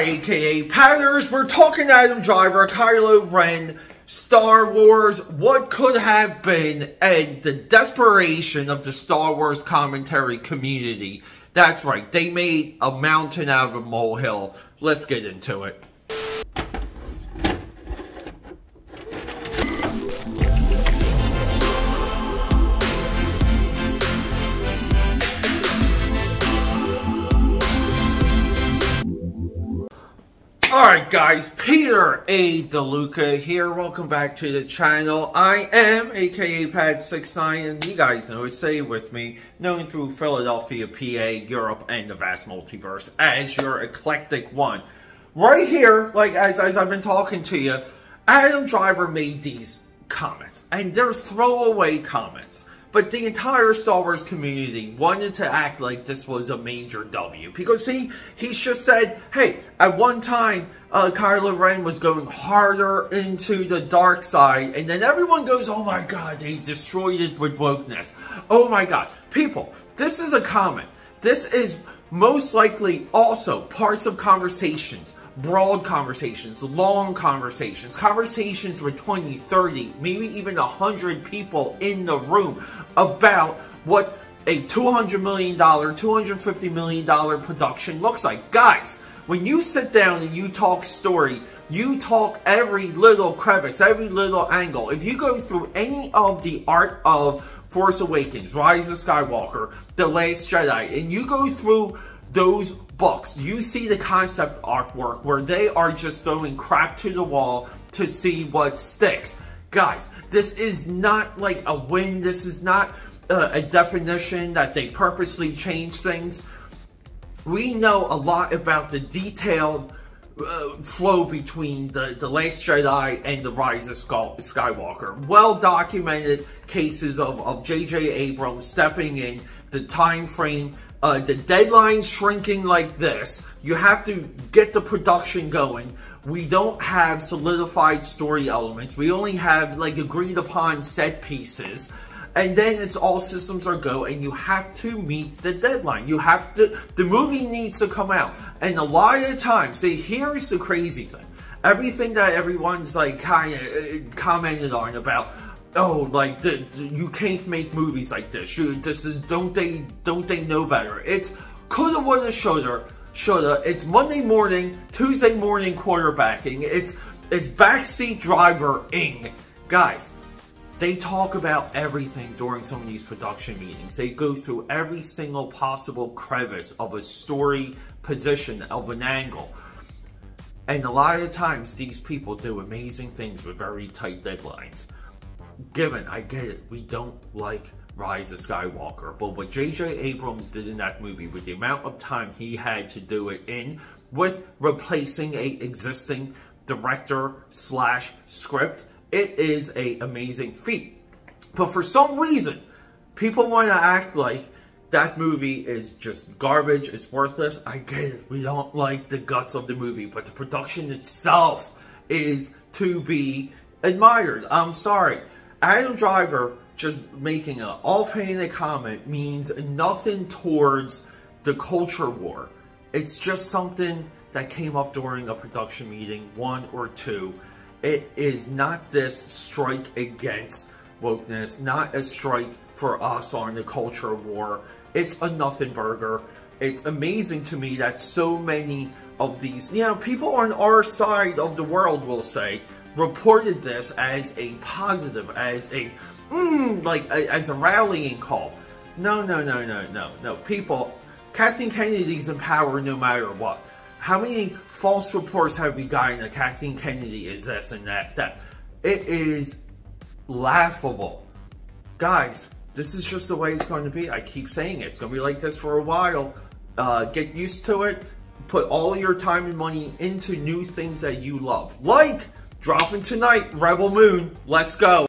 Aka Patters, we're talking Adam Driver, Kylo Ren, Star Wars, what could have been, and the desperation of the Star Wars commentary community. That's right, they made a mountain out of a molehill. Let's get into it. Alright guys, Peter A. DeLuca here. Welcome back to the channel. I am akapad69 and you guys know it, say with me, known through Philadelphia, PA, Europe, and the vast multiverse as your eclectic one. Right here, like as, as I've been talking to you, Adam Driver made these comments and they're throwaway comments. But the entire Star Wars community wanted to act like this was a major W. Because, see, he's just said, hey, at one time, uh, Kylo Ren was going harder into the dark side, and then everyone goes, oh my god, they destroyed it with wokeness. Oh my god. People, this is a comment. This is most likely also parts of conversations broad conversations, long conversations, conversations with 20, 30, maybe even 100 people in the room about what a $200 million, $250 million production looks like. Guys, when you sit down and you talk story, you talk every little crevice, every little angle. If you go through any of the art of Force Awakens, Rise of Skywalker, The Last Jedi, and you go through those books, you see the concept artwork where they are just throwing crap to the wall to see what sticks. Guys, this is not like a win. This is not uh, a definition that they purposely change things. We know a lot about the detailed uh, flow between the, the Last Jedi and the Rise of Skywalker. Well documented cases of, of J.J. Abrams stepping in, the time frame uh, the deadline's shrinking like this. You have to get the production going. We don't have solidified story elements. We only have like agreed upon set pieces. And then it's all systems are go and you have to meet the deadline. You have to, the movie needs to come out. And a lot of times, see, here's the crazy thing. Everything that everyone's like kind of uh, commented on about, oh, like the, the, you can't make movies like this. You, this is don't they don't they know better? It's coulda, woulda, shoulda, shoulda. It's Monday morning, Tuesday morning quarterbacking. It's it's backseat driver ing, guys. They talk about everything during some of these production meetings. They go through every single possible crevice of a story position of an angle. And a lot of times, these people do amazing things with very tight deadlines given, I get it, we don't like Rise of Skywalker, but what J.J. Abrams did in that movie, with the amount of time he had to do it in, with replacing a existing director slash script, it is a amazing feat. But for some reason, people want to act like that movie is just garbage, it's worthless. I get it, we don't like the guts of the movie, but the production itself is to be admired. I'm sorry. Adam Driver just making an offhanded comment means nothing towards the culture war. It's just something that came up during a production meeting, one or two. It is not this strike against wokeness, not a strike for us on the culture war. It's a nothing burger. It's amazing to me that so many of these, you know, people on our side of the world will say, reported this as a positive, as a, mm, like, a, as a rallying call. No, no, no, no, no, no. People, Kathleen Kennedy's in power no matter what. How many false reports have we gotten that Kathleen Kennedy is this and that? That it is laughable. Guys, this is just the way it's going to be. I keep saying it. It's going to be like this for a while. Uh, get used to it. Put all your time and money into new things that you love. Like Dropping tonight, Rebel Moon. Let's go.